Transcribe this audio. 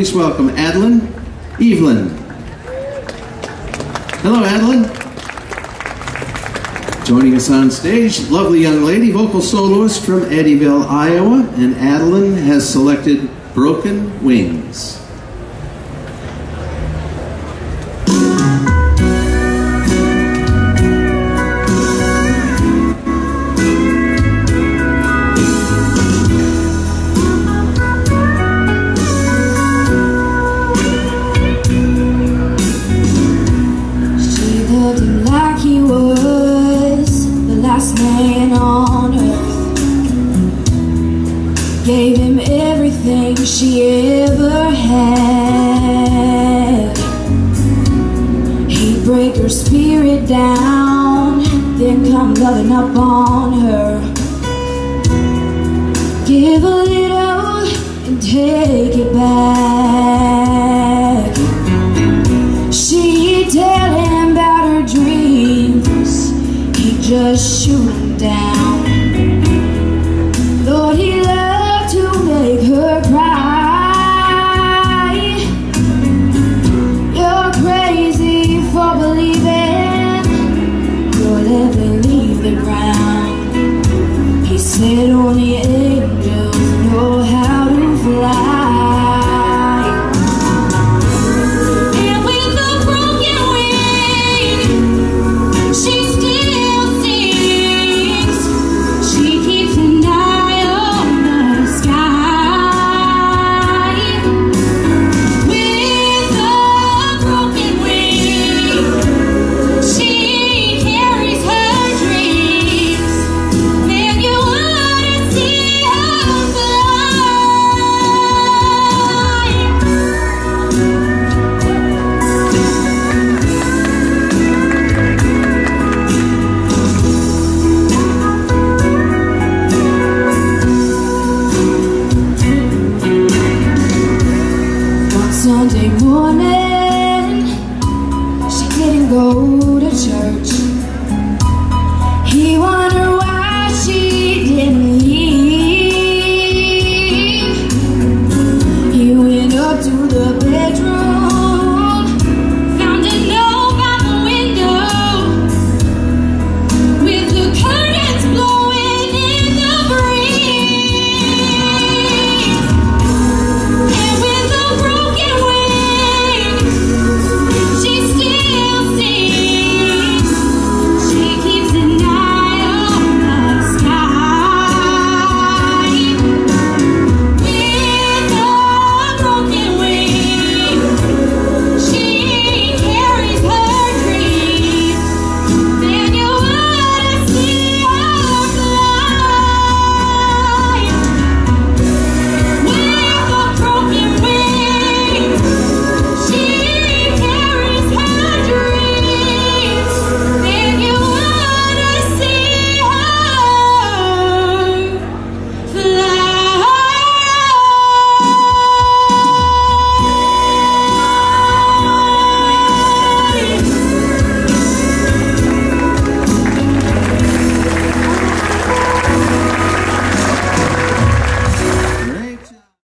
Please welcome Adlynn Eveland. Hello, Adlynn. Joining us on stage, lovely young lady, vocal soloist from Eddyville, Iowa, and Adlynn has selected Broken Wings. Like he was the last man on earth. Gave him everything she ever had. He'd break her spirit down, then come loving up on her. Give a little and take it back. Go to church.